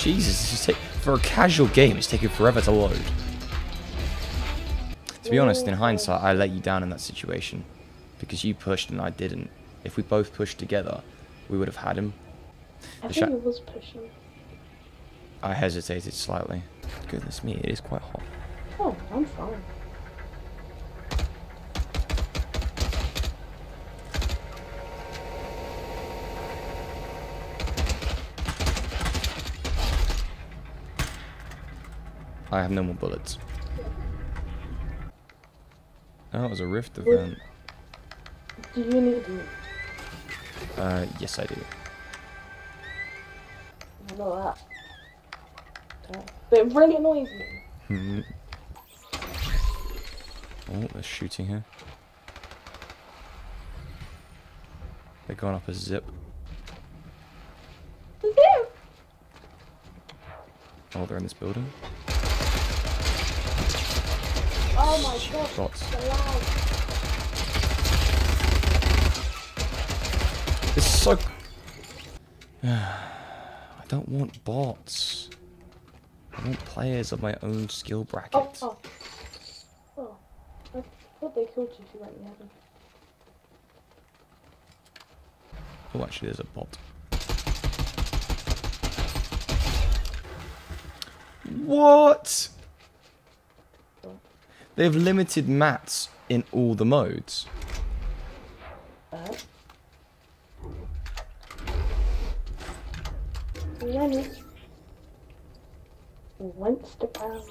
Jesus, it's take, for a casual game, it's taking forever to load. To be honest, in hindsight, I let you down in that situation. Because you pushed and I didn't. If we both pushed together, we would have had him. I think it was pushing. I hesitated slightly. Goodness me, it is quite hot. Oh, I'm fine. I have no more bullets. Oh, it was a rift event. Do you need me? Uh, yes I do. I know that. But it really annoys me. Hmm. Oh, they're shooting here. They're going up a zip. Oh, they're in this building. Oh my god. Bots. This so. I don't want bots. I want players of my own skill Oh, bracket. oh. Oh. I thought they killed you if you went in heaven. Oh, actually, there's a bot. What? They have limited mats in all the modes. Lenny. Whence the pound?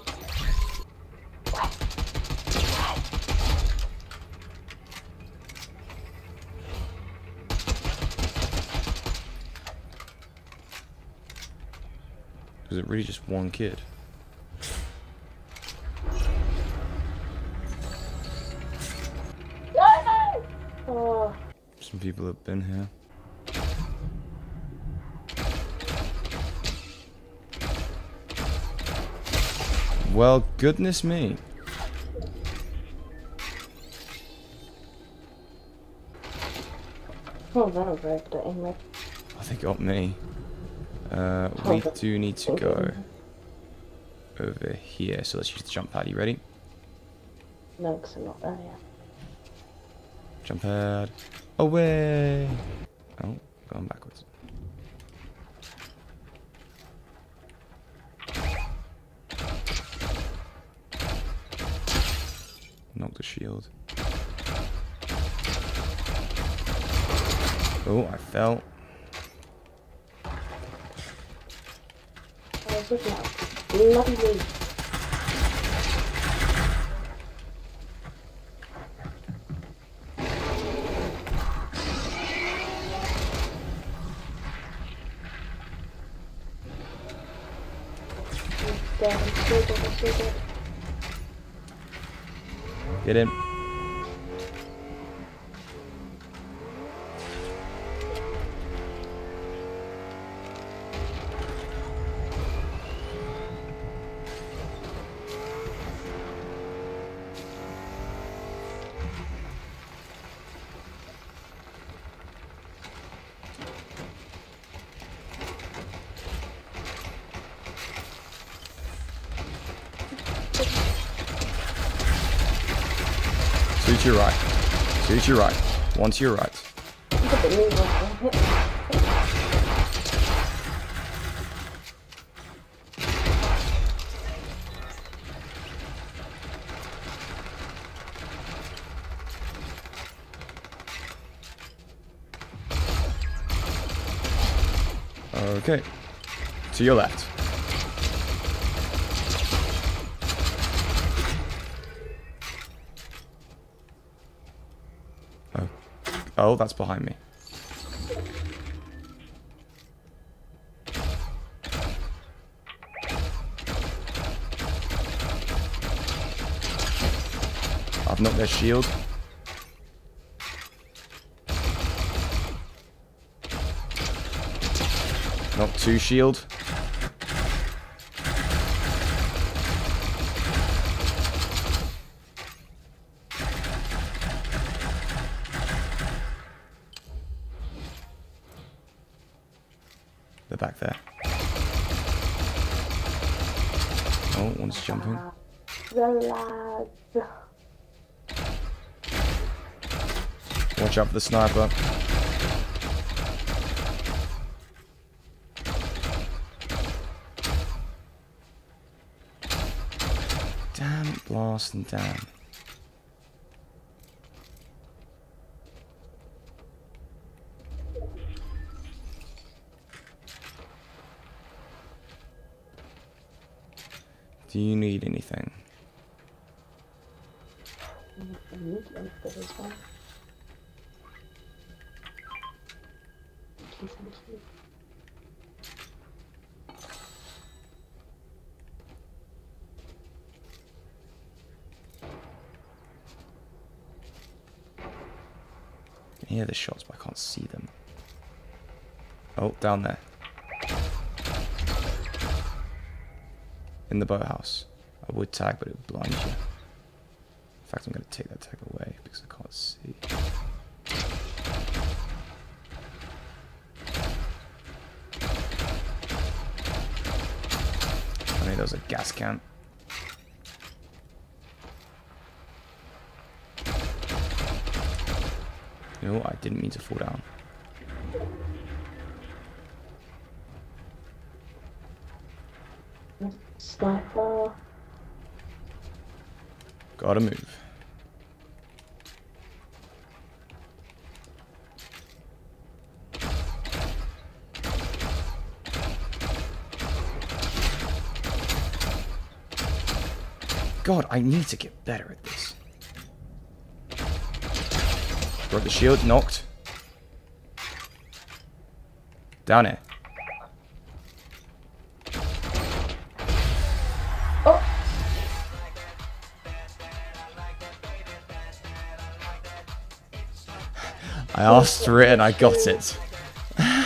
Is it really just one kid? Some people have been here. Well, goodness me. oh, that was very good aim I think it got me. Uh, we Oh, do need to go over here. So let's use the jump pad. You ready? No, because I'm not there yet. Jump pad. Oh, Away. Oh, going backwards. Knock the shield. Oh, I fell. I was looking at bloody me. Dead, I'm still dead, I'm still dead. Get in. To your right. To your right. One to your right. Okay. To your left. Oh, that's behind me. I've knocked their shield. Knocked two shield. Back there. Oh, one's jumping. Watch out for the sniper. Damn, it, blast and damn. Do you need anything? I can hear the shots, but I can't see them. Oh, down there. In the boathouse. I would tag, but it would blind you. In fact, I'm going to take that tag away because I can't see. I think there was a gas can. You know? I didn't mean to fall down. Sniper. Gotta move. God, I need to get better at this. Broke the shield, knocked. Down here. Asked for it and I got it.